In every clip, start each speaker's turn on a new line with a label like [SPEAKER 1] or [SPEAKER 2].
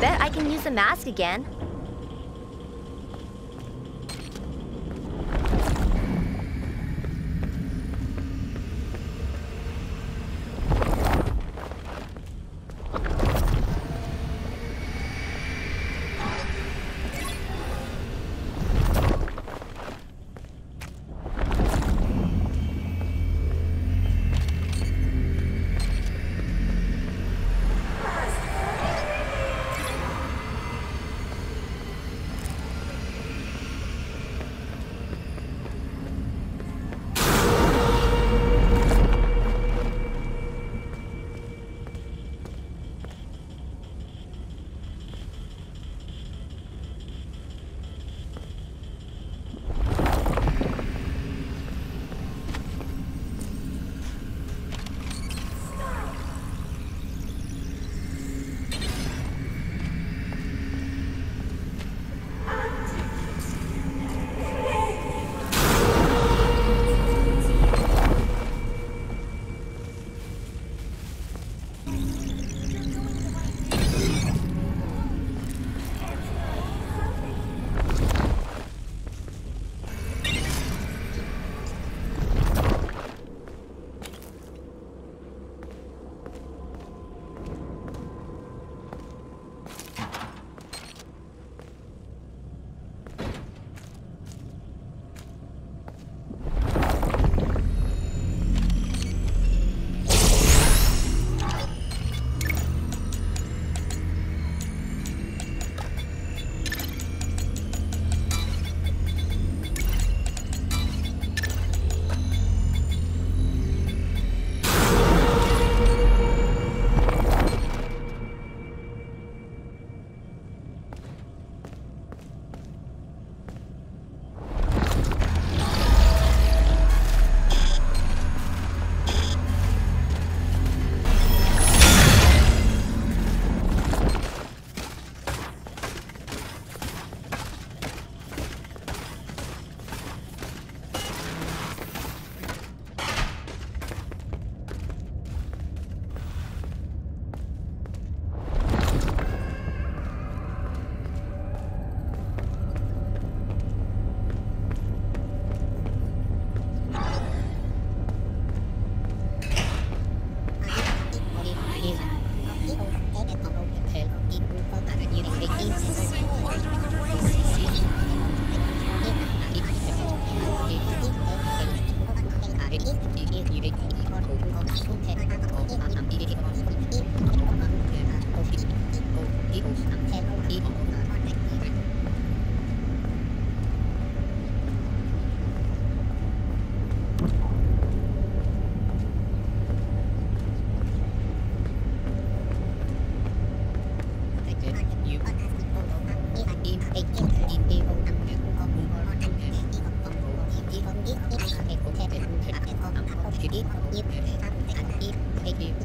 [SPEAKER 1] Bet I can use the mask again.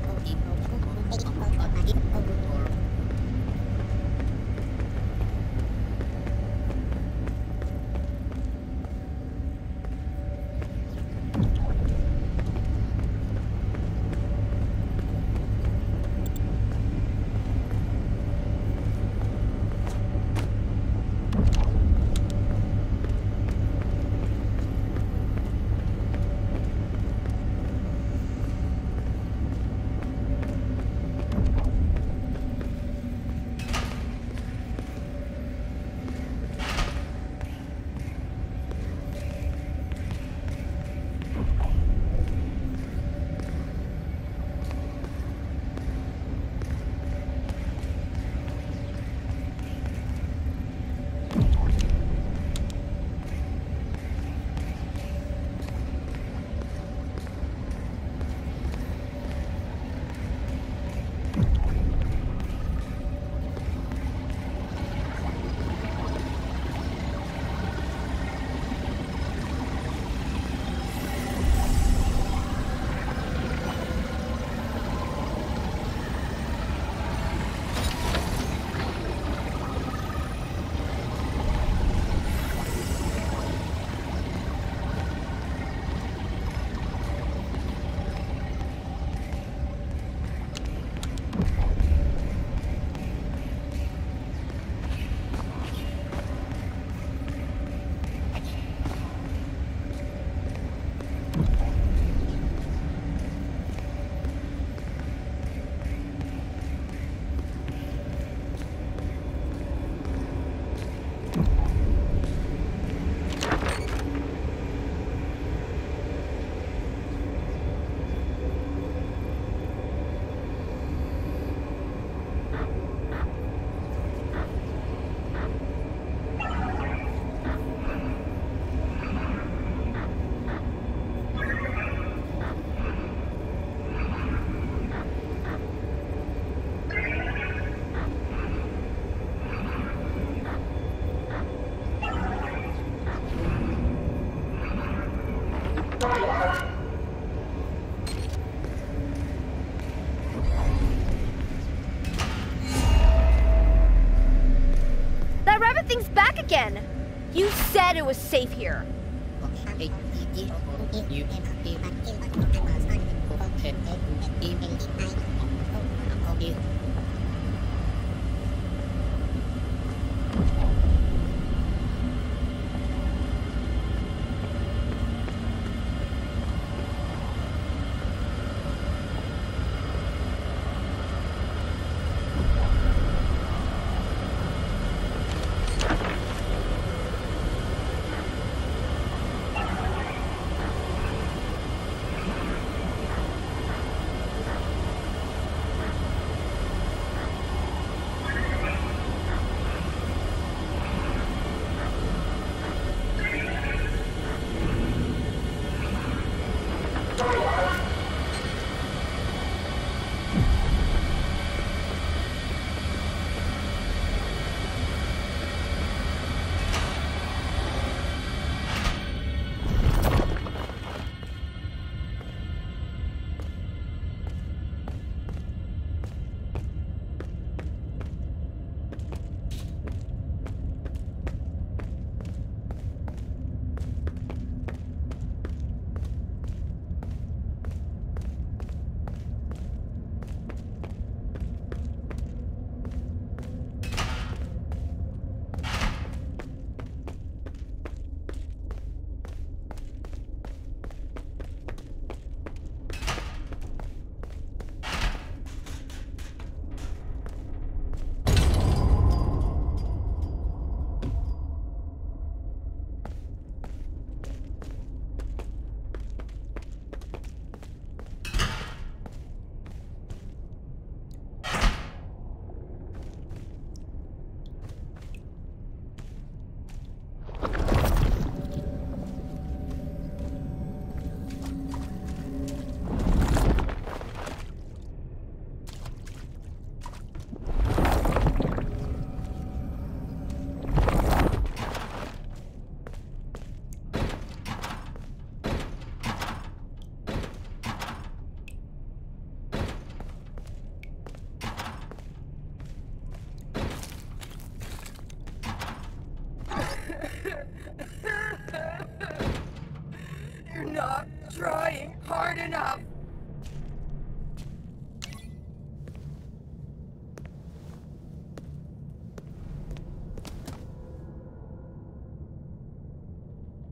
[SPEAKER 1] Thank you. Was safe here.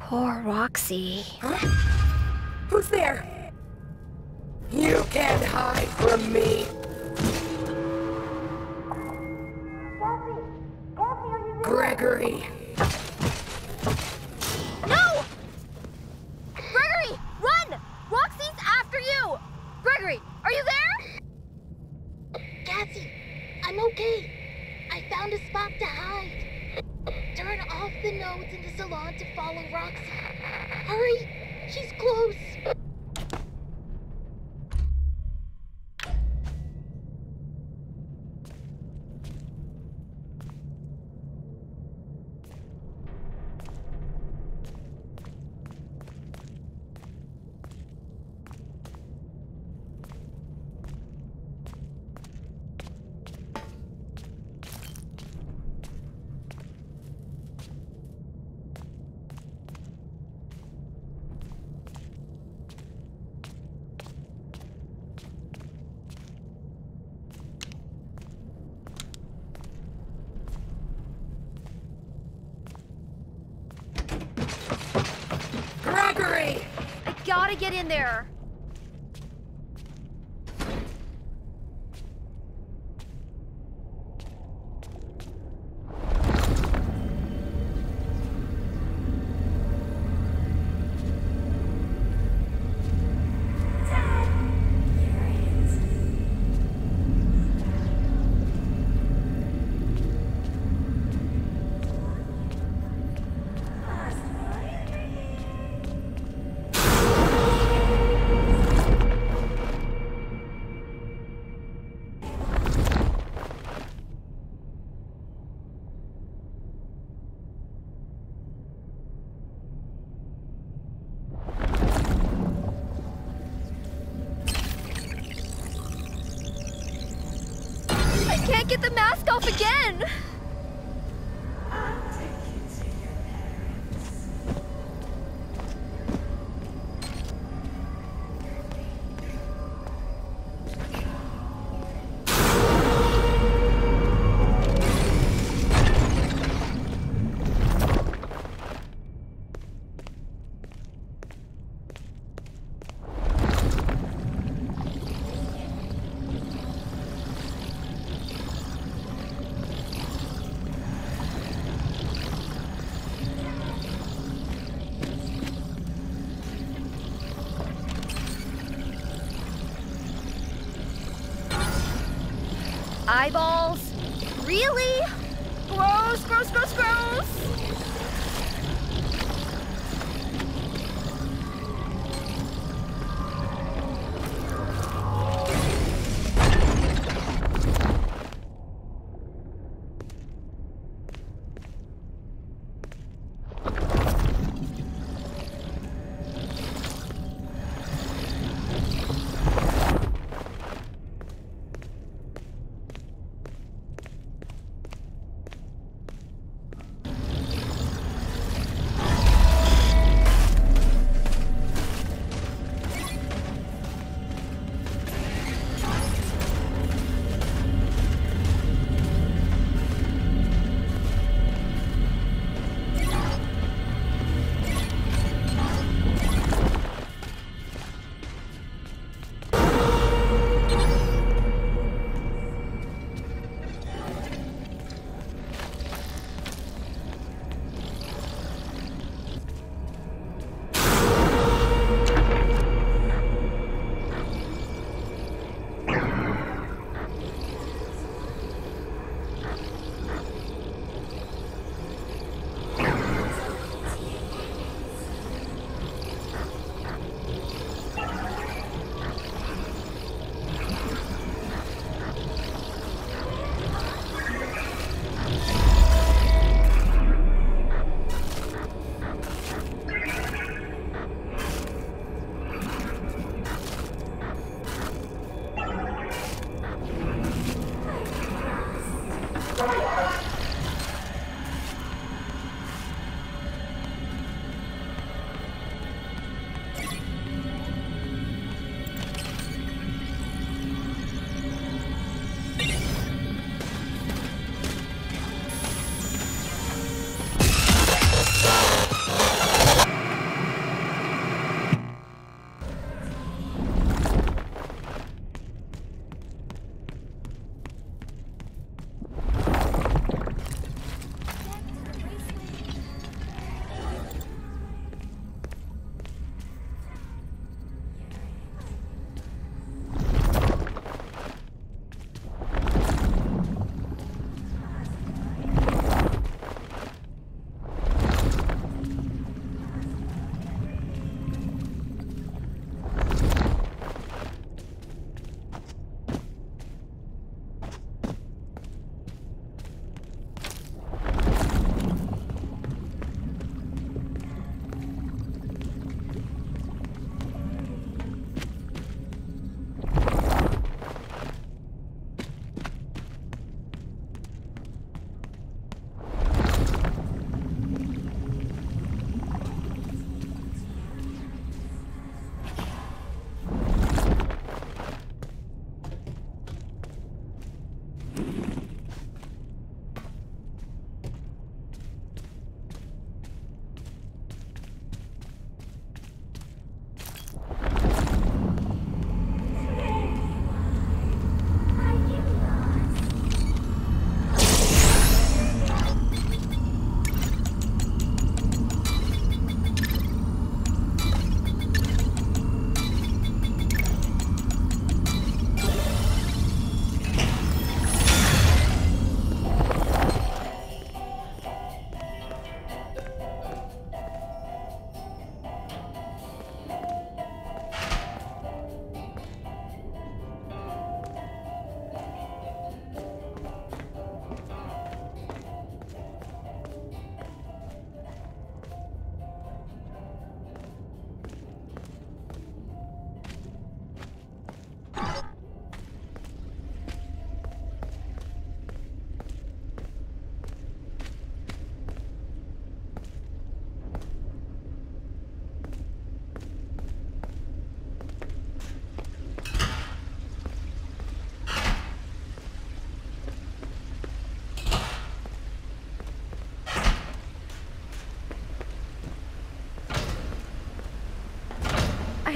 [SPEAKER 1] Poor Roxy.
[SPEAKER 2] Who's there? You can't hide from me. Gregory.
[SPEAKER 1] No! Gregory, run! Roxy's after you! Gregory, are you there?
[SPEAKER 3] Cassie, I'm okay. I found a spot to hide. Turn off the nodes in the salon to follow Roxy. Hurry! She's close.
[SPEAKER 2] Gregory!
[SPEAKER 1] I gotta get in there. Get the mask off again. Eyeballs? Really? Gross, gross, gross, gross!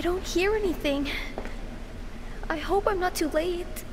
[SPEAKER 1] Don't hear anything. I hope I'm not too late.